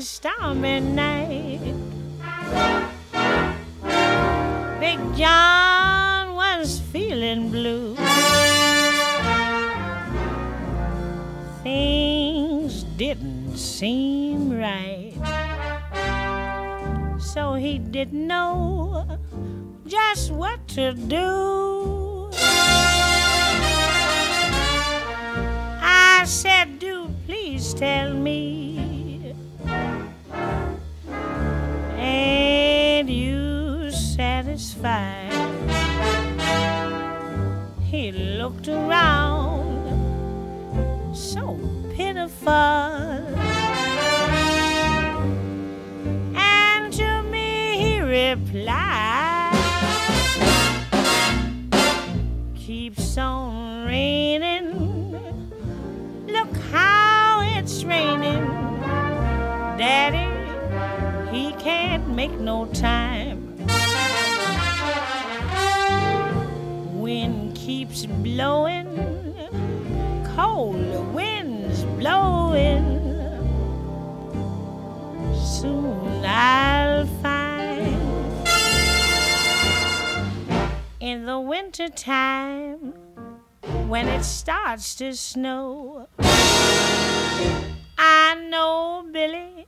stormy night. Big John was feeling blue. Things didn't seem right. So he didn't know just what to do. I said, Do please tell me. He looked around, so pitiful. And to me he replied, Keeps on raining. Look how it's raining. Daddy, he can't make no time. Keeps blowing, cold winds blowing. Soon I'll find in the winter time when it starts to snow. I know, Billy,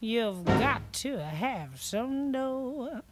you've got to have some dough.